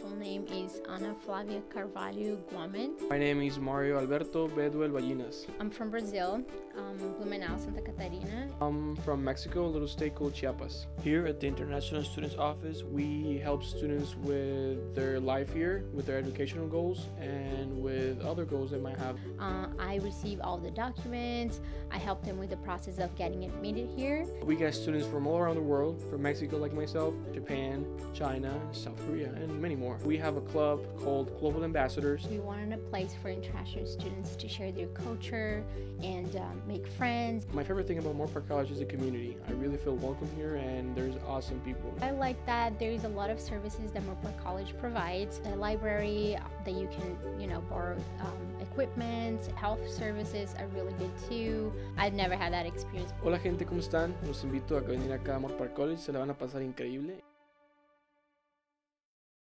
full name is Ana Flavia Carvalho Guamen. My name is Mario Alberto Beduel Ballinas. I'm from Brazil, um, Blumenau, Santa Catarina. I'm from Mexico, a little state called Chiapas. Here at the International Students Office, we help students with their life here, with their educational goals, and with other goals they might have. Uh, I receive all the documents. I help them with the process of getting admitted here. We get students from all around the world, from Mexico like myself, Japan, China, South Korea, and many more. We have a club called Global Ambassadors. We wanted a place for international students to share their culture and um, make friends. My favorite thing about Moorpark College is the community. I really feel welcome here, and there's awesome people. I like that there's a lot of services that Moorpark College provides. A library that you can, you know, borrow um, equipment. Health services are really good too. I've never had that experience. Hola gente, ¿cómo están? Los invito a venir acá a Moorpark College, se la van a pasar increíble.